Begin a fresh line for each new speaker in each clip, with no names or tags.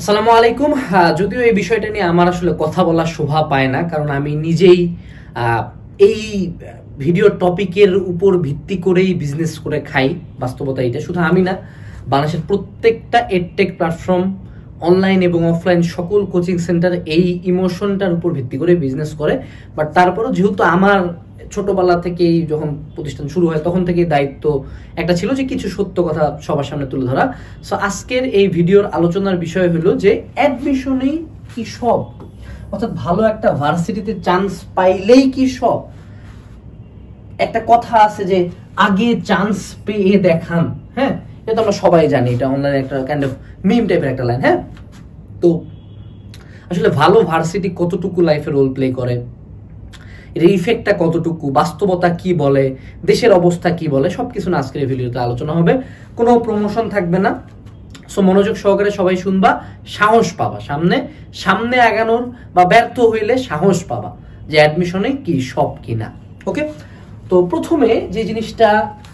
আসসালামু আলাইকুম। যদিও এই বিষয়টা নিয়ে আমার আসলে কথা বলার শোভা পায় না, কারণ আমি নিজেই এই ভিডিও টপিকের উপর ভিত্তি করেই বিজনেস করে খাই, বাস্তবতা এটা শুধু আমি না, বাংলাদেশের প্রত্যেকটা এডটেক প্ল্যাটফর্ম অনলাইন এবং অফলাইন সকল কোচিং সেন্টার এই ইমোশনটার উপর ভিত্তি করে বিজনেস করে। বাট তারপরেও যেহেতু আমার ছোটবেলা থেকেই যখন প্রতিষ্ঠান শুরু হয়, তখন থেকেই দায়িত্ব একটা ছিল যে কিছু সত্য কথা সবার সামনে তুলে ধরা। সো আজকের এই ভিডিওর আলোচনার বিষয় হলো যে অ্যাডমিশনেই কি সব? অর্থাৎ ভালো একটা ভার্সিটিতে চান্স পাইলেই কি সব? একটা কথা আছে যে আগে চান্স পেয়ে দেখান হ্যাঁ? এটা তো আমরা সবাই জানি, এটা অনলাইনে একটা কাইন্ড অফ মিম টাইপের একটা লাইন হ্যাঁ? তো, আসলে ভালো ভার্সিটি কতটুকু লাইফে রোল প্লে করে? এর ইফেক্টটা কতটুকু, বাস্তবতা কি বলে, দেশের অবস্থা কি বলে, সবকিছু না আজকের ভিডিওতে আলোচনা হবে। কোনো প্রমোশন থাকবে না। সো মনোযোগ সহকারে সবাই শুনবা, সাহস পাবা সামনে। সামনে আগানোর বা ব্যর্থ হইলে সাহস পাবা যে অ্যাডমিশনে কি, সব কিনা ওকে তো প্রথমে যে জিনিসটা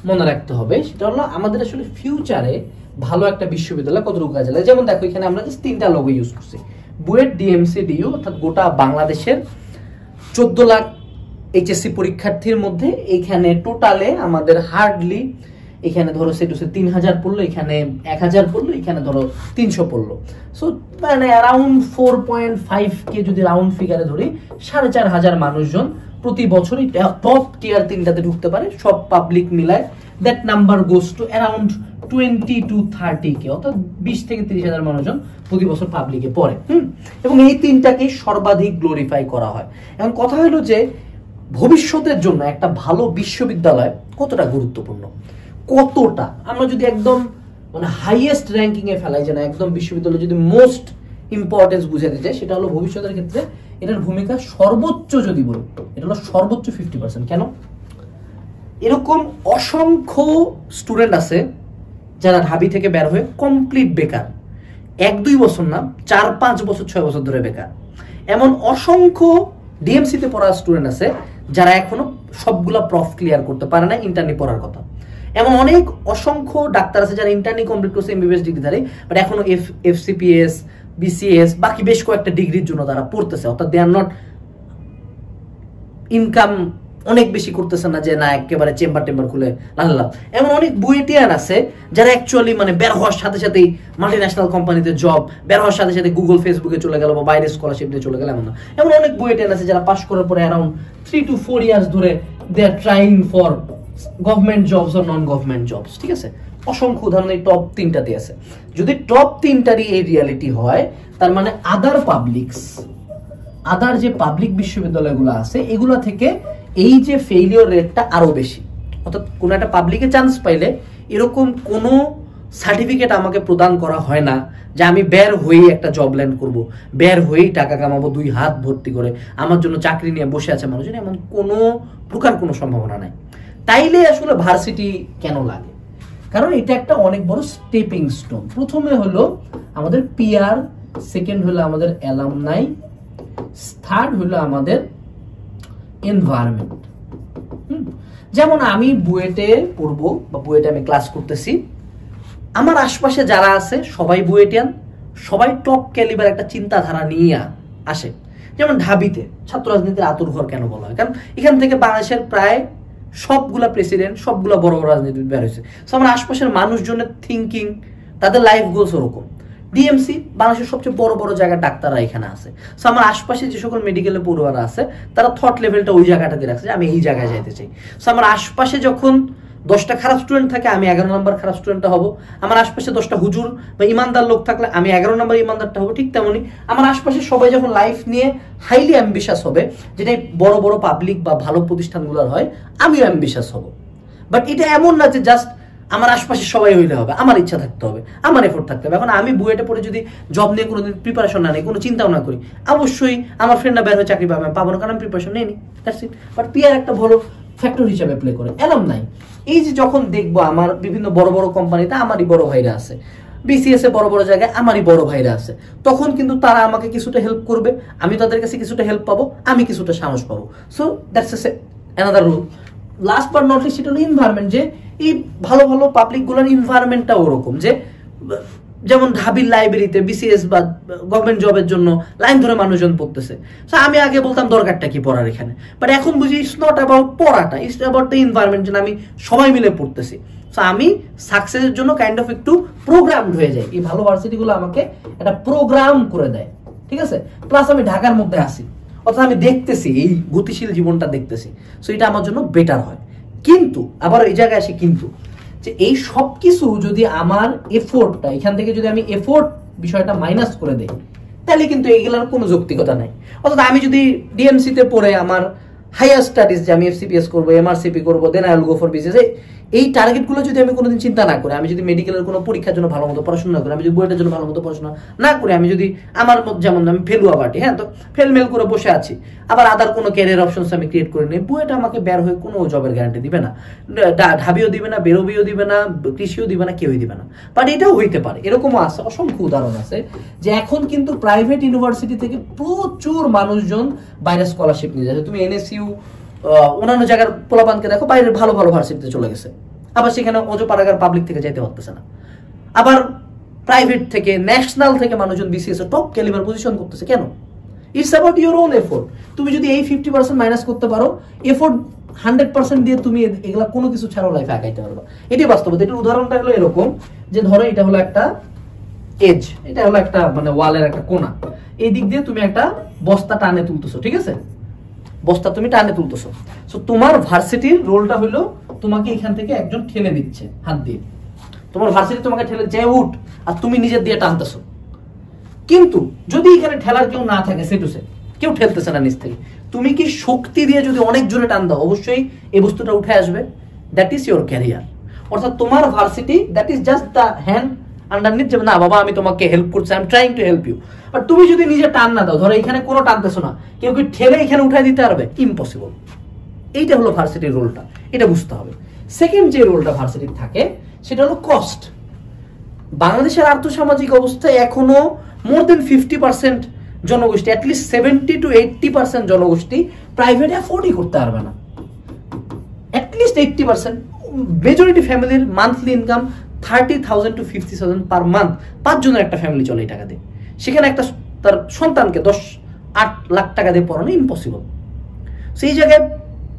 মনে রাখতে হবে, সেটা হলো আমাদের আসলে ফিউচারে ভালো একটা বিশ্ববিদ্যালয় কতটুকু কাজে লাগে। যেমন দেখো, এখানে আমরা তিনটা লোগো ইউজ করছি। বুয়েট ডিএমসি ডিইউ অর্থাৎ গোটা বাংলাদেশের চোদ্দ লাখ এইচএসসি পরীক্ষার্থীর মধ্যে এখানে টোটালে আমাদের হার্ডলি এখানে ধরো সেটু সে তিন হাজার পড়ল, এখানে এক হাজার পড়ল, এখানে ধরো তিনশো পড়ল। সো মানে অ্যারাউন্ড ফোর পয়েন্ট ফাইভ কে যদি রাউন্ড ফিগারে ধরি, সাড়ে চার হাজার মানুষজন প্রতি বছরই টপ টিয়ার তিনটাতে ঢুকতে পারে, সব পাবলিক মিলায়। That number goes to around twenty to thirty K, অর্থাৎ বিশ থেকে তিরিশ হাজার মানুষজন প্রতি বছর পাবলিকে পড়ে, হুম? এবং এই তিনটাকে সর্বাধিক গ্লোরিফাই করা হয়। এখন কথা হলো যে ভবিষ্যতের জন্য একটা ভালো বিশ্ববিদ্যালয় কতটা গুরুত্বপূর্ণ? কতটা? আমরা যদি একদম মানে হাইয়েস্ট র্যাঙ্কিং এ ফেলাই যে না, একদম বিশ্ববিদ্যালয় যদি মোস্ট ইম্পর্টেন্স বুঝাতে চাই সেটা হলো ভবিষ্যতের ক্ষেত্রে এটার ভূমিকা সর্বোচ্চ যদি বলি, এটা হলো সর্বোচ্চ ফিফটি পার্সেন্ট কেন? এরকম অসংখ্য স্টুডেন্ট আছে যারা ঢাবি থেকে বের হয়ে কমপ্লিট বেকার। এক, দুই বছর না, চার, পাঁচ বছর, ছয় বছর ধরে বেকার। এমন অসংখ্য ডিএমসিতে পড়া স্টুডেন্ট আছে যারা এখনও সবগুলা প্রফ ক্লিয়ার করতে পারে না ইন্টারনি পড়ার কথা। এমন অনেক অসংখ্য ডাক্তার আছে যারা ইন্টারনি কমপ্লিট করছে এমবিবিএস ডিগ্রি ধারে বাট এখনও এফ এফসিপিএস বিসিএস বাকি বেশ কয়েকটা ডিগ্রির জন্য তারা পড়তেছে। অর্থাৎ দে আর নট ইনকাম অনেক বেশি করতেছে না যে না, একেবারে চেম্বার টেম্বার খুলে লাল্লাম এমন অনেক বুয়েটিয়ান আছে যারা অ্যাকচুয়ালি মানে বের হওয়ার সাথে সাথেই মাল্টি ন্যাশনাল কোম্পানিতে জব বের হওয়ার সাথে সাথে গুগল ফেসবুকে চলে গেল বা বাইরে স্কলারশিপ নিয়ে চলে গেল, এমন না। এমন অনেক বুয়েটিয়ান আছে যারা পাশ করার পরে around three to four years ধরে they are trying for government jobs or non government jobs ঠিক আছে? অসংখ্য উদাহরণ এই টপ তিনটাতে আছে। যদি টপ তিনটারই এই রিয়ালিটি হয়, তার মানে আদার পাবলিকস আদার যে পাবলিক বিশ্ববিদ্যালয়গুলো আছে, এগুলো থেকে এই যে ফেইলিওর রেটটা আরও বেশি। অর্থাৎ কোনো একটা পাবলিকে চান্স পাইলে এরকম কোনো সার্টিফিকেট আমাকে প্রদান করা হয় না যে আমি বের হয়েই একটা জব ল্যান্ড করব, বের হয়েই টাকা কামাবো, দুই হাত ভর্তি করে, আমার জন্য চাকরি নিয়ে বসে আছে মানুষজন, এমন কোনো প্রকার কোনো সম্ভাবনা নাই। তাইলে আসলে ভার্সিটি কেন লাগে? কারণ এটা একটা অনেক বড় স্টেপিং স্টোন প্রথমে হলো আমাদের পিআর সেকেন্ড হলো আমাদের অ্যালামনাই থার্ড হলো আমাদের এনভায়রনমেন্ট যেমন আমি বুয়েটে পড়ব বা বুয়েটে আমি ক্লাস করতেছি, আমার আশপাশে যারা আছে সবাই বুয়েটিয়ান, সবাই টপ ক্যালিবার একটা চিন্তাধারা নিয়ে আসে। যেমন ঢাবিতে, ছাত্র রাজনীতির আতুর ঘর কেন বলা হয়? কারণ এখান থেকে বাংলাদেশের প্রায় সবগুলা প্রেসিডেন্ট সবগুলা বড় বড় রাজনীতি বের হয়েছে। আমার আশপাশের মানুষজনের থিঙ্কিং তাদের লাইফ গোলস ওরকম। ডিএমসি বাংলাদেশের সবচেয়ে বড় বড় জায়গার ডাক্তাররা এখানে আছে। সো আমার আশপাশে যে সকল মেডিকেলে পড়ুয়ারা আছে, তারা থট লেভেলটা ওই জায়গাটাতে রাখছে আমি এই জায়গায় যাইতে চাই। সো আমার আশপাশে যখন দশটা খারাপ স্টুডেন্ট থাকে, আমি এগারো নম্বর খারাপ স্টুডেন্টটা হব। আমার আশপাশে দশটা হুজুর বা ইমানদার লোক থাকলে আমি এগারো নম্বর ইমানদারটা হব, ঠিক তেমনি আমার আশপাশে সবাই যখন লাইফ নিয়ে হাইলি অ্যাম্বিশাস হবে, যেটাই বড় বড় পাবলিক বা ভালো প্রতিষ্ঠানগুলোর হয়, আমিও অ্যাম্বিশাস হব। বাট এটা এমন না যে জাস্ট আমার আশপাশে সবাই হইলে হবে, আমার ইচ্ছা থাকতে হবে, আমার এফোর্ট থাকতে হবে। এখন আমি বুয়েটে পড়ে যদি জব নিয়ে কোনোদিন প্রিপারেশন না নেই, কোনো চিন্তাও না করি, অবশ্যই আমার ফ্রেন্ডরা বের হয়ে চাকরি পাবে, আমি পাবো না, কারণ আমি প্রিপারেশন নেই ইট বাট পিয়ার একটা ভালো ফ্যাক্টর হিসাবে প্লে করে এলাম নাই। এই যে যখন দেখব আমার বিভিন্ন বড় বড় কোম্পানিতে আমারই বড় ভাইরা আছে বিসিএস এ বড় বড় জায়গায় আমারই বড় ভাইরা আছে, তখন কিন্তু তারা আমাকে কিছুটা হেল্প করবে, আমি তাদের কাছে কিছুটা হেল্প পাবো, আমি কিছুটা সাহস পাবো। So that's a another rule last but not least সেটা হলো ইনভায়রনমেন্ট যে এই ভালো ভালো পাবলিকগুলোর ইনভায়রনমেন্টটা ওরকম যে যেমন ঢাবির লাইব্রেরিতে বিসিএস বা গভর্নমেন্ট জবের জন্য লাইন ধরে মানুষজন পড়তেছে। So, আমি আগে বলতাম দরকারটা কি পড়ার এখানে। বাট এখন বুঝি ইটস নট অ্যাবাউট পড়াটা ইটস অ্যাবাউট দ্য এনভায়রনমেন্ট যেন আমি সবাই মিলে পড়তেছি। সো আমি সাকসেসের জন্য কাইন্ড অফ একটু প্রোগ্রামড হয়ে যাই। এই ভালো ভার্সিটিগুলো আমাকে একটা প্রোগ্রাম করে দেয়। ঠিক আছে? প্লাস আমি ঢাকার মধ্যে আসি অর্থাৎ আমি দেখতেছি এই গতিশীল জীবনটা দেখতেছি। সো এটা আমার জন্য বেটার হয়। কিন্তু, আবার এই জায়গায় আসে কিন্তু, যে এই সব কিছু যদি আমার এফোর্টটা, এখান থেকে যদি আমি এফোর্ট বিষয়টা মাইনাস করে দেই, তাহলে কিন্তু এইগুলোর কোনো যৌক্তিকতা নাই। অর্থাৎ আমি যদি ডিএমসিতে পড়ে আমার হায়ার স্টাডিজ যে আমি এফসিপিএস করব এমআরসিপি করব then I will go for BCS এই টার্গেটগুলো যদি আমি কোনোদিন চিন্তা না করি, আমি যদি মেডিকেলের কোনো পরীক্ষার জন্য ভালো মতো পড়াশোনা না করি, আমি যদি বইটার জন্য ভালো মতো পড়াশোনা না করি, আমি যদি আমার যেমন আমি ফেলুয়া পার্টি হ্যাঁ তো ফেলমেল করে বসে আছি, আবার আদার কোনো ক্যারিয়ার অপশনস আমি ক্রিয়েট করে নিই, বইটা আমাকে বের হয়ে কোনো জবের গ্যারান্টি দিবে না। ঢাবিও দিবে না, বেরোবিও দিবে না, কৃষিও দিবে না, কেউই দিবে না। বাট এটাও হইতে পারে, এরকমও আছে, অসংখ্য উদাহরণ আছে, যে এখন কিন্তু প্রাইভেট ইউনিভার্সিটি থেকে প্রচুর মানুষজন বাইরে স্কলারশিপ নিয়ে যাচ্ছে। তুমি এনএসইউ অন্যান্য জায়গার পোলাপানকে দেখো বাইরের ভালো ভালো ভার্সিটিতে চলে গেছে। আবার সেখানে অজো পাড়াগার পাবলিক থেকে যেতে পারতেছে না। আবার প্রাইভেট থেকে ন্যাশনাল থেকে মানুষজন বিসিএস টপ ক্যালিবার পজিশন করতেছে কেন? It's about your own effort তুমি যদি এই ফিফটি পার্সেন্ট মাইনাস করতে পারো এফোর্ট হান্ড্রেড পার্সেন্ট দিয়ে তুমি এগুলা কোনো কিছু ছাড়াও লাইফে আগাইতে পারবে। এটি বাস্তবতা। এটার উদাহরণটা হলো এরকম যে ধরো এটা হলো একটা এজ এটা হলো একটা মানে ওয়ালের একটা কোনা এই দিক দিয়ে তুমি একটা বস্তা টানে তুলতেছো, ঠিক আছে? বস্তা তুমি টানে তুলতেছো। সো তোমার ভার্সিটির রোলটা হলো তোমাকে এখান থেকে একজন ঠেলে দিচ্ছে হাত দিয়ে। তোমার ভার্সিটি তোমাকে ঠেলে যে উঠ আর তুমি নিজের দিয়ে টানতেছো। কিন্তু যদি এখানে ঠেলার কেউ না থাকে সেটুসে কেউ ঠেলতেছে না নিচ থেকে। তুমি কি শক্তি দিয়ে যদি অনেক জোরে টান দাও, অবশ্যই এই বস্তুটা উঠে আসবে। দ্যাট ইজ ইউর ক্যারিয়ার অর্থাৎ তোমার varsity that is just the hand underneath যে না, বাবা, আমি তোমাকে হেল্প করছি I am trying to help you but তুমি যদি নিজে টান না দাও, ধরো এখানে কোনো টানতেছো না, কেউ কি ঠেলে এখানে উঠাই দিতে পারবে? ইম্পসিবল এইটা হলো ভার্সিটির রোলটা এটা বুঝতে হবে। সেকেন্ড যে রোলটা ভার্সিটির থাকে, সেটা হলো কস্ট বাংলাদেশের আর্থসামাজিক অবস্থায় এখনও মোর দেন ফিফটি পার্সেন্ট জনগোষ্ঠী at least seventy to eighty percent জনগোষ্ঠী প্রাইভেট অ্যাফোর্ডই করতে পারবে না। At least eighty percent majority ফ্যামিলির monthly income thirty thousand to fifty thousand per month পাঁচজনের একটা ফ্যামিলি চলে এই টাকা দিয়ে। সেখানে একটা তার সন্তানকে দশ, আট লাখ টাকা দিয়ে পড়ানো ইম্পসিবল সেই জায়গায়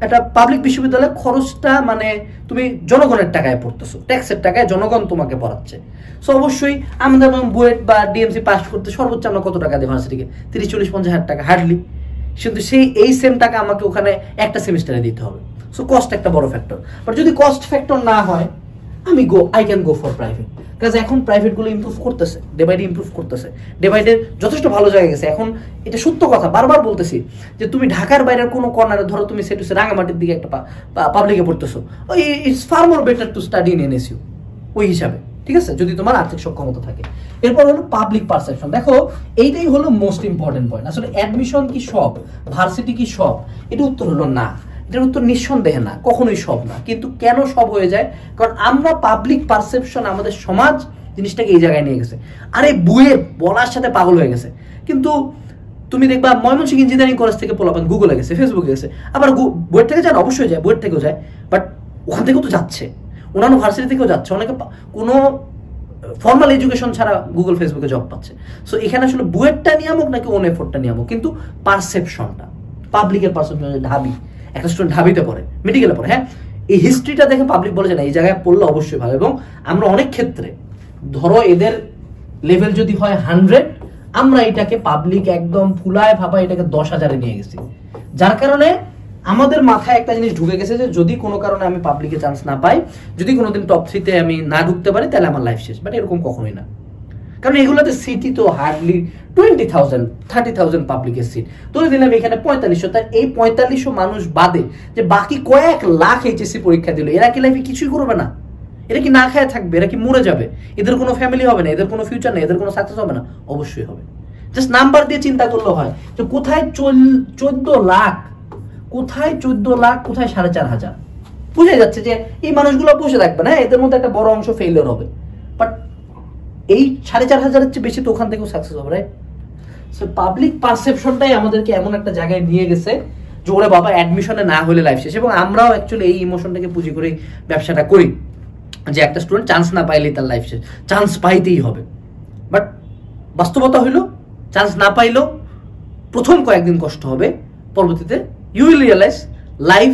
একটা পাবলিক বিশ্ববিদ্যালয়ে খরচটা মানে তুমি জনগণের টাকায় পড়তেছো ট্যাক্সের টাকায় জনগণ তোমাকে পড়াচ্ছে। সো অবশ্যই আমাদের বুয়েট বা ডিএমসি পাস করতে সর্বোচ্চ আমরা কত টাকা দিই ভার্সিটিকে? তিরিশ, চল্লিশ, পঞ্চাশ হাজার টাকা হার্ডলি কিন্তু সেই, এই সেম টাকা আমাকে ওখানে একটা সেমিস্টারে দিতে হবে। সো কস্ট একটা বড় ফ্যাক্টর বাট যদি কস্ট ফ্যাক্টর না হয় আমি go I can go for private কাজ এখন প্রাইভেটগুলো ইমপ্রুভ করতেছে ডে বাই ডে ইমপ্রুভ করতেছে। ডে বাই ডে যথেষ্ট ভালো জায়গায় গেছে। এখন এটা সত্য কথা, বারবার বলতেছি যে তুমি ঢাকার বাইরের কোনো কর্নারে ধরো তুমি সেটুসে রাঙামাটির দিকে একটা পাবলিকে পড়তেছো, ওই it's far more better to study in NSU ওই হিসাবে। ঠিক আছে? যদি তোমার আর্থিক সক্ষমতা থাকে। এরপর হলো পাবলিক পারসেপশন দেখো, এইটাই হলো মোস্ট ইম্পর্টেন্ট পয়েন্ট আসলে অ্যাডমিশন কি সব? ভার্সিটি কি সব? এটা উত্তর হলো না। এটার উত্তর নিঃসন্দেহে না, কখনোই সব না। কিন্তু কেন সব হয়ে যায়? কারণ আমরা পাবলিক পারসেপশন আমাদের সমাজ জিনিসটাকে এই জায়গায় নিয়ে গেছে। আরে বুয়ের বলার সাথে পাগল হয়ে গেছে। কিন্তু তুমি দেখবা ময়মনসিংহ ইঞ্জিনিয়ারিং কলেজ থেকে পোলাপান গুগলে গেছে ফেসবুকে গেছে। আবার বইয়ের থেকে যায় অবশ্যই যায় বইয়ের থেকেও যায়। বাট ওখান থেকেও তো যাচ্ছে। অন্যান্য ভার্সিটি থেকেও যাচ্ছে। অনেকে কোনো ফর্মাল এডুকেশন ছাড়া গুগল ফেসবুকে জব পাচ্ছে। সো এখানে আসলে বুয়েটটা নিয়ামক নাকি ওন এফোর্টটা নিয়ামক? কিন্তু পারসেপশনটা পাবলিকের পারসেপশন ঢাবি। একটা স্টুডেন্ট ঢাবিতে পড়ে মেডিকেলে পড়ে হ্যাঁ? এই হিস্ট্রিটা দেখে পাবলিক বলে যে না, এই জায়গায় পড়লে অবশ্যই ভালো। এবং আমরা অনেক ক্ষেত্রে, ধরো এদের লেভেল যদি হয় হান্ড্রেড আমরা এটাকে পাবলিক একদম ফুলায় ভাবা এটাকে দশ হাজারে নিয়ে গেছি। যার কারণে আমাদের মাথায় একটা জিনিস ঢুকে গেছে যে যদি কোনো কারণে আমি পাবলিকে চান্স না পাই, যদি কোনোদিন টপ থ্রিতে আমি না ঢুকতে পারি, তাহলে আমার লাইফ শেষ। বাট এরকম কখনোই না। কারণ এগুলোতে সিটি তো hardly twenty thousand thirty thousand পাবলিকের সিট ধরে দিলাম এখানে পঁয়তাল্লিশশো তাই এই পঁয়তাল্লিশশো মানুষ বাদে যে বাকি কয়েক লাখ এইচএসসি পরীক্ষা দিল, এরা কি লাইফে কিছুই করবে না? এরা কি না খায় থাকবে? এরা কি মরে যাবে? এদের কোনো ফ্যামিলি হবে না, এদের কোনো ফিউচার নেই, এদের কোনো সাকসেস হবে না? অবশ্যই হবে। জাস্ট নাম্বার দিয়ে চিন্তা করলে হয় যে কোথায় চোদ্দ লাখ, কোথায় চোদ্দ লাখ, কোথায় সাড়ে চার হাজার? বুঝে যাচ্ছে যে এই মানুষগুলো বসে থাকবে না এদের মধ্যে একটা বড় অংশ ফেইলিওর হবে। এই সাড়ে চার হাজারের চেয়ে বেশি তো ওখান থেকেও সাকসেস হবে রাইট সো পাবলিক পারসেপশনটাই আমাদেরকে এমন একটা জায়গায় নিয়ে গেছে যে ওরে বাবা অ্যাডমিশনে না হলে লাইফ শেষ। এবং আমরাও অ্যাকচুয়ালি এই ইমোশনটাকে পুঁজি করে ব্যবসাটা করি যে একটা স্টুডেন্ট চান্স না পাইলেই তার লাইফ শেষ। চান্স পাইতেই হবে। বাট বাস্তবতা হইল চান্স না পাইলেও প্রথম কয়েকদিন কষ্ট হবে। পরবর্তীতে you will realise life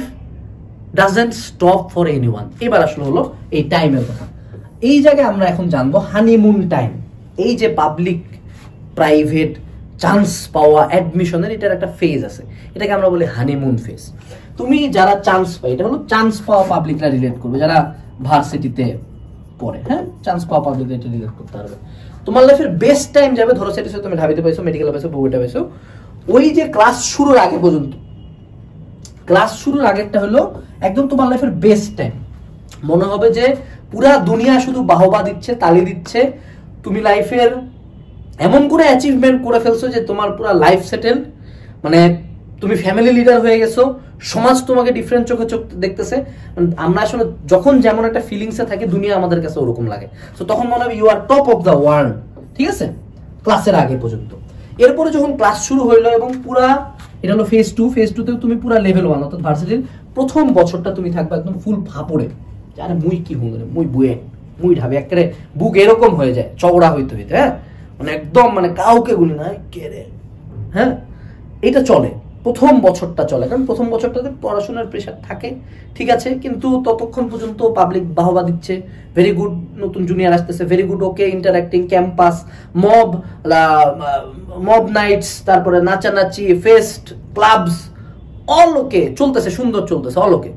doesn't stop for anyone এবার আসলে হলো এই টাইমের কথা। এই জায়গায় আমরা এখন জানব হানিমুন টাইম এই যে পাবলিক প্রাইভেট চান্স পাওয়া অ্যাডমিশনের এটার একটা ফেজ আছে। এটাকে আমরা বলি হানিমুন ফেজ তুমি যারা চান্স পাই এটা হলো চান্স পাওয়া পাবলিকরা রিলেট করবে, যারা ভার্সিটিতে পড়ে হ্যাঁ? চান্স পাওয়া পাবলিকরা এটা রিলেট করতে পারবে। তোমার লাইফের বেস্ট টাইম যাবে, ধরো সেটা তুমি ঢাবিতে পাইছো মেডিকেল পাইছো বউটা পাইছো ওই যে ক্লাস শুরুর আগে পর্যন্ত। ক্লাস শুরুর আগেরটা হলো একদম তোমার লাইফের বেস্ট টাইম মনে হবে যে পুরা দুনিয়া শুধু বাহবা দিচ্ছে, তালি দিচ্ছে। তুমি লাইফের এমন করে অ্যাচিভমেন্ট করে ফেলছো যে তোমার পুরা লাইফ সেটেল মানে তুমি ফ্যামিলি লিডার হয়ে গেছো, সমাজ তোমাকে ডিফারেন্ট চোখে চোখ দেখতেছে। আমরা আসলে যখন যেমন একটা ফিলিংসে থাকি, দুনিয়া আমাদের কাছে ওরকম লাগে। তো তখন মনে হবে you are top of the world ঠিক আছে? ক্লাসের আগে পর্যন্ত। এরপরে যখন ক্লাস শুরু হইল এবং পুরা, এটা হলো ফেজ টু ফেজ টুতেও তুমি পুরা লেভেল ওয়ান অর্থাৎ ভার্সিটির প্রথম বছরটা তুমি থাকবে একদম ফুল ফাপড়ে। আরে মুই কি হুঁ মুই বুয়ে। মুই ঢাবে। একেবারে বুক এরকম হয়ে যায়, চওড়া হইতে হইতে হ্যাঁ? মানে একদম মানে কাউকে গুলি না কে রে? হ্যাঁ? এটা চলে। প্রথম বছরটা চলে। কারণ প্রথম বছরটাতে পড়াশোনার প্রেশার থাকে, ঠিক আছে? কিন্তু ততক্ষণ পর্যন্ত পাবলিক বাহবা দিচ্ছে। ভেরি গুড নতুন জুনিয়র আসতেছে। Very good okay interacting campus mob mob nights তারপরে নাচানাচি ফেস্ট ক্লাবস অল ওকে চলতেছে, সুন্দর চলতেছে অল ওকে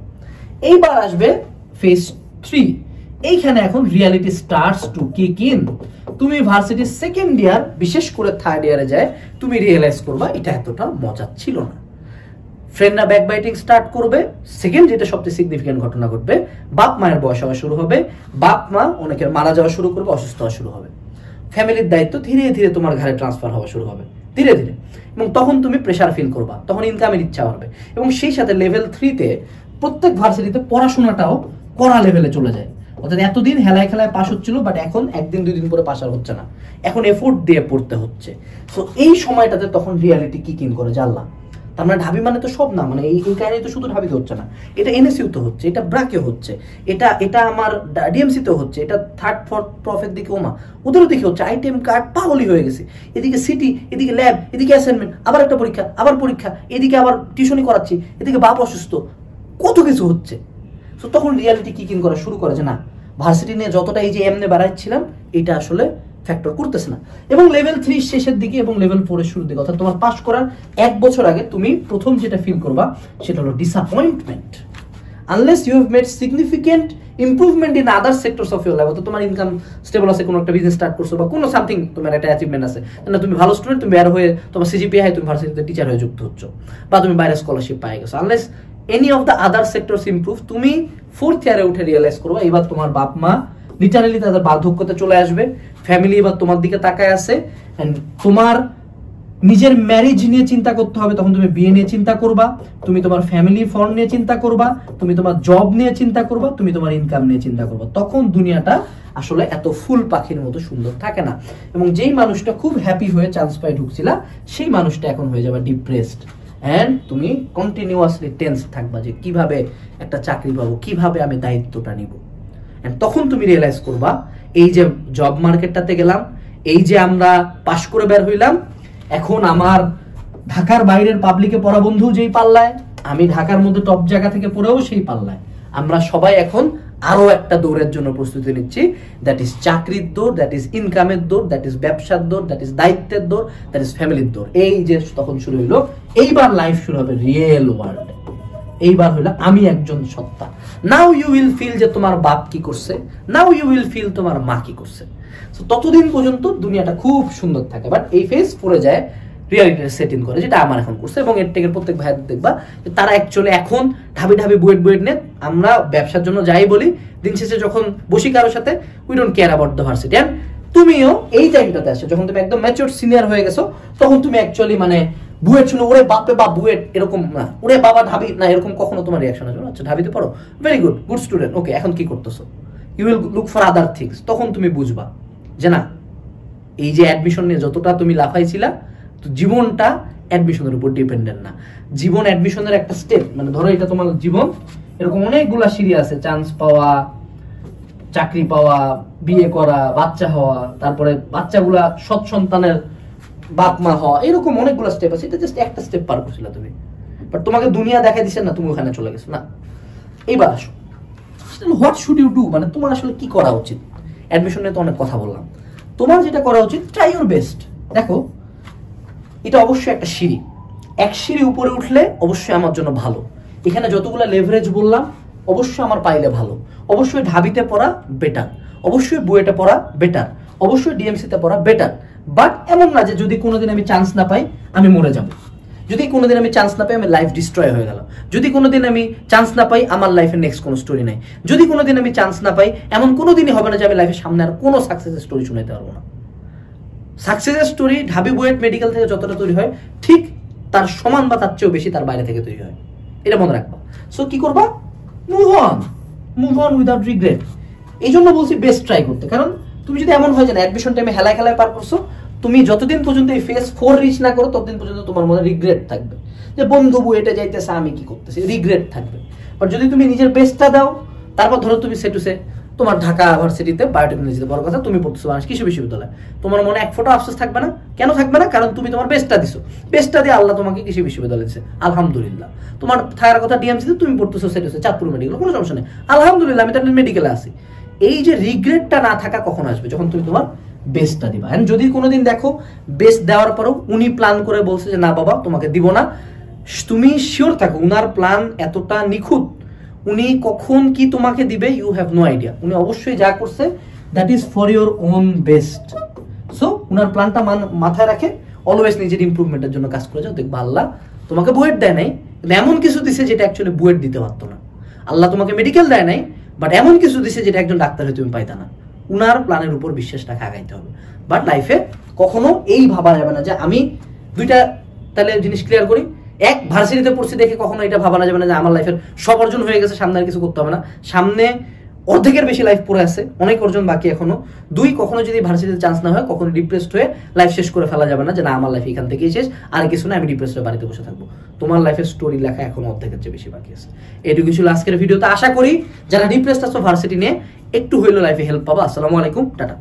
এইবার আসবে ফেস থ্রি এইখানে এখন reality starts to kick in তুমি ভার্সিটির সেকেন্ড ইয়ার বিশেষ করে থার্ড ইয়ারে যায়, তুমি রিয়েলাইজ করবা এটা এতটা মজা ছিল না। ফ্রেন্ডরা ব্যাক বাইটিং স্টার্ট করবে সেকেন্ড যেটা সবচেয়ে সিগনিফিকেন্ট ঘটনা ঘটবে, বাপ মায়ের বয়স হওয়া শুরু হবে, বাপ মা অনেকের মারা যাওয়া শুরু করবে, অসুস্থ হওয়া শুরু হবে। ফ্যামিলির দায়িত্ব ধীরে ধীরে তোমার ঘরে ট্রান্সফার হওয়া শুরু হবে, ধীরে ধীরে। এবং তখন তুমি প্রেশার ফিল করবা, তখন ইনকামের ইচ্ছা হবে এবং সেই সাথে লেভেল থ্রিতে প্রত্যেক ভার্সিটিতে পড়াশোনাটাও কড়া লেভেলে চলে যায়। অর্থাৎ এতদিন হেলায় খেলায় পাস হচ্ছিল বাট এখন একদিন দুই দিন পরে পাস আর হচ্ছে না। এখন এফোর্ট দিয়ে পড়তে হচ্ছে। সো এই সময়টাতে তখন রিয়ালিটি কি কিন করে জানলাম। তার মানে ঢাবি মানে তো সব না মানে এই এই কাহিনী তো শুধু ঢাবিতে হচ্ছে না। এটা এনএসইউ তো হচ্ছে, এটা ব্রাকে হচ্ছে, এটা এটা আমার ডিএমসি তে হচ্ছে, এটা থার্ড ফোর্থ প্রফের দিকে ওমা ওদেরও দিকে হচ্ছে। আইটেম কার্ড পাগলই হয়ে গেছে। এদিকে সিটি এদিকে ল্যাব এদিকে অ্যাসাইনমেন্ট আবার একটা পরীক্ষা, আবার পরীক্ষা, এদিকে আবার টিউশনই করাচ্ছি, এদিকে বাপ অসুস্থ, কত কিছু হচ্ছে। তো তখন রিয়ালিটি কি কিন করা শুরু করে যে না ভার্সিটি নিয়ে যতটা এই যে এমনে বাড়াচ্ছিলাম এটা আসলে ফ্যাক্টর করতেছে না। এবং লেভেল থ্রি শেষের দিকে এবং লেভেল ফোরের শুরুর দিকে, অর্থাৎ তোমার পাস করার এক বছর আগে তুমি প্রথম যেটা ফিল করবা, সেটা হলো disappointment unless you have made significant improvement in other sectors of your life তোমার ইনকাম স্টেবল আছে, কোনো একটা বিজনেস স্টার্ট করছ, বা কোনো সামথিং তোমার একটা অ্যাচিভমেন্ট আছে না তুমি ভালো স্টুডেন্ট তুমি বের হয়ে তোমার সিজিপি হাই তুমি ভার্সিটিতে টিচার হয়ে যুক্ত হচ্ছ, বা তুমি বাইরে স্কলারশিপ পাই গেছো। Unless any of the other sectors improve তুমি ফোর্থ ইয়ারে উঠে রিয়েলাইজ করব, এবার তোমার বাপ মা লিটারালি তাদের বার্ধক্যতে চলে আসবে ফ্যামিলি এবার তোমার দিকে তাকায় আছে তোমার নিজের ম্যারেজ নিয়ে চিন্তা করতে হবে, তখন তুমি বিয়ে নিয়ে চিন্তা করবা, তুমি তোমার ফ্যামিলি ফর্ম নিয়ে চিন্তা করবা, তুমি তোমার জব নিয়ে চিন্তা করবা, তুমি তোমার ইনকাম নিয়ে চিন্তা করবা। তখন দুনিয়াটা আসলে এত ফুল পাখির মতো সুন্দর থাকে না। এবং যেই মানুষটা খুব হ্যাপি হয়ে চান্স পাই ঢুকছিলা, সেই মানুষটা এখন হয়ে যাবে ডিপ্রেসড অ্যান্ড তুমি কন্টিনিউয়াসলি টেন্স থাকবা যে কীভাবে একটা চাকরি পাবো, কীভাবে আমি দায়িত্বটা নিব। অ্যান্ড তখন তুমি রিয়েলাইজ করবা, এই যে জব মার্কেটটাতে গেলাম, এই যে আমরা পাশ করে বের হইলাম, এখন আমার ঢাকার বাইরের পাবলিকে পড়া বন্ধু যেই পাল্লায়, আমি ঢাকার মধ্যে টপ জায়গা থেকে পড়েও সেই পাল্লায়। আমরা সবাই এখন আরও একটা দৌড়ের জন্য প্রস্তুতি নিচ্ছি। দ্যাট ইজ চাকরির দৌড় দ্যাট ইজ ইনকামের দৌড় দ্যাট ইজ ব্যবসার দৌড় দ্যাট ইজ দায়িত্বের দৌড় দ্যাট ইজ ফ্যামিলির দৌড়। এই যে তখন শুরু হইল, এইবার লাইফ শুরু হবে রিয়েল ওয়ার্ল্ড এইবার হইল আমি একজন সত্তা। নাও ইউ উইল ফিল যে তোমার বাপ কি করছে নাও ইউ উইল ফিল তোমার মা কি করছে। ততদিন পর্যন্ত দুনিয়াটা খুব সুন্দর থাকে বাট এই ফেজ পড়ে যায় রিয়ালিটি সেটিং করে, যেটা আমার এখন করছে এবং এর থেকে প্রত্যেক ভাই দেখবা যে তারা অ্যাকচুয়ালি এখন ঢাবি ঢাবি বুয়েট বুয়েট আমরা ব্যবসার জন্য যাই বলি, দিন শেষে যখন বসি কারোর সাথে we don't care about the varsity and তুমিও এই টাইমটাতে আসছো, যখন তুমি একদম ম্যাচিওর সিনিয়র হয়ে গেছো, তখন তুমি অ্যাকচুয়ালি মানে বুয়েট ওরে বাপে বা বুয়েট, এরকম না। ওরে বাবা, ঢাবি, না, এরকম কখনো তোমার রিয়াকশন আসবে আচ্ছা ঢাবিতে পড়ো? Very good good student okay এখন কি করতেছো? You will look for other things তখন তুমি বুঝবা যে না, এই যে অ্যাডমিশন নিয়ে যতটা তুমি লাফাইছিলা তো জীবনটা অ্যাডমিশনের উপর ডিপেন্ডেন্ট না। জীবন অ্যাডমিশনের একটা স্টেপ মানে ধরো এটা তোমার জীবন, এরকম অনেকগুলা সিঁড়ি আছে চান্স পাওয়া, চাকরি পাওয়া, বিয়ে করা, বাচ্চা হওয়া, তারপরে বাচ্চাগুলা সৎ সন্তানের বাপ মা হওয়া, এরকম অনেকগুলো স্টেপ আছে, এটা জাস্ট একটা স্টেপ পার করছিল তুমি। বাট তোমাকে দুনিয়া দেখাই দিছে না, তুমি ওখানে চলে গেছো, না। এইবার আসো। হোয়াট শুড ইউ ডু মানে তোমার আসলে কি করা উচিত? অ্যাডমিশন নিয়ে তো অনেক কথা বললাম। তোমার যেটা করা উচিত ট্রাই ইউর বেস্ট দেখো এটা অবশ্যই একটা সিঁড়ি। এক সিঁড়ি উপরে উঠলে অবশ্যই আমার জন্য ভালো। এখানে যতগুলো লেভারেজ বললাম, অবশ্যই আমার পাইলে ভালো। অবশ্যই ঢাবিতে পড়া বেটার অবশ্যই বুয়েটে পড়া বেটার অবশ্যই ডিএমসিতে পড়া বেটার বাট এমন না যে যদি কোনোদিন আমি চান্স না পাই, আমি মরে যাব। যদি কোনোদিন আমি চান্স না পাই, আমি লাইফ ডিস্ট্রয় হয়ে গেল যদি কোনোদিন আমি চান্স না পাই, আমার লাইফের নেক্সট কোনো স্টোরি নাই। যদি কোনোদিন আমি চান্স না পাই, এমন কোনোদিনই হবে না যে আমি লাইফের সামনে আর কোনো সাকসেসের স্টোরি শুনাইতে পারব না। সাকসেসের স্টোরি ঢাবি বুয়েট মেডিকেল থেকে যতটা তৈরি হয়, ঠিক তার সমান বা তার চেয়েও বেশি তার বাইরে থেকে তৈরি হয়। এটা মনে রাখবা। সো কি করবা? Move on move on without regret এই জন্য বলছি বেস্ট ট্রাই করতে। কারণ তুমি যদি এমন হয় যে না অ্যাডমিশন টাইমে হেলায় খেলায় পার করছ, তুমি যতদিন পর্যন্ত এই ফেস ফোর রিচ না করো, ততদিন পর্যন্ত তোমার মনে রিগ্রেট থাকবে। যে বন্ধু বুয়েটে যাইতেছে, আমি কি করতেছি? রিগ্রেট থাকবে। বাট যদি তুমি নিজের বেস্টটা দাও, তারপর ধরো তুমি সে টু সে তোমার ঢাকা ইউনিভার্সিটিতে বায়োটেকনোলজিতে বড় কথা, তুমি পড়তেছো বাংলাদেশ কৃষি বিশ্ববিদ্যালয়। তোমার মনে এক ফোটো আফসোস থাকবে না? কেন থাকবে না? কারণ তুমি তোমার বেস্টটা দিছো। বেস্টটা দিয়ে আল্লাহ তোমাকে কৃষি বিশ্ববিদ্যালয় দিচ্ছে আলহামদুলিল্লাহ। তোমার থাকার কথা ডিএমসিতে তুমি পড়তেছো, সেটা হচ্ছে চাঁদপুর মেডিকেল কোনো সমস্যা নেই। আলহামদুলিল্লাহ, আমি তাহলে মেডিকেলে আছি। এই যে রিগ্রেটটা না থাকা কখন আসবে? যখন তুমি তোমার বেস্টটা দিবা। এন্ড যদি কোনোদিন দেখো বেস্ট দেওয়ার পরেও উনি প্ল্যান করে বলছে যে, না বাবা, তোমাকে দিব না। তুমি শিওর থাকো, উনার প্ল্যান এতটা নিখুঁত উনি কখন কি তোমাকে দিবে ইউ হ্যাভ নো আইডিয়া উনি অবশ্যই যা করছে that is for your own best so উনার প্ল্যানটা মাথায় রাখে অলওয়েজ নিজের ইম্প্রুভমেন্টের জন্য কাজ করে যাও, দেখবা আল্লাহ তোমাকে বুয়েট দেয় নাই এমন কিছু দিছে যেটা অ্যাকচুয়ালি বুয়েট দিতে পারতো না। আল্লাহ তোমাকে মেডিকেল দেয় নাই বাট এমন কিছু দিছে যেটা একজন ডাক্তার তুমি পাইতা না। উনার প্ল্যানের উপর বিশ্বাস রাখা, আগাইতে হবে। বাট লাইফে কখনো এই ভাবা যাবে না যে আমি দুইটা তাহলে জিনিস ক্লিয়ার করি এক ভার্সিটিতে পড়ছি দেখে কখনো এটা ভাবানো যাবে না যে আমার লাইফের সব অর্জন হয়ে গেছে, সামনে আর কিছু করতে হবে না। সামনে অর্ধেকের বেশি লাইফ পড়ে আছে, অনেক অর্জন বাকি এখনও। দুই, কখনো যদি ভার্সিটিতে চান্স না হয়, কখনো ডিপ্রেসড হয়ে লাইফ শেষ করে ফেলা যাবে না যে না, আমার লাইফ এখান থেকেই শেষ, আর কিছু না, আমি ডিপ্রেসড হয়ে বাড়িতে বসে থাকব। তোমার লাইফের স্টোরি লেখা এখনও অর্ধেকের চেয়ে বেশি বাকি আছে। এটুকু ছিল আজকের ভিডিওতে আশা করি যারা ডিপ্রেসড আছো ভার্সিটি নিয়ে, একটু হইল লাইফে হেল্প পাবো। আসসালামু আলাইকুম, টাটা।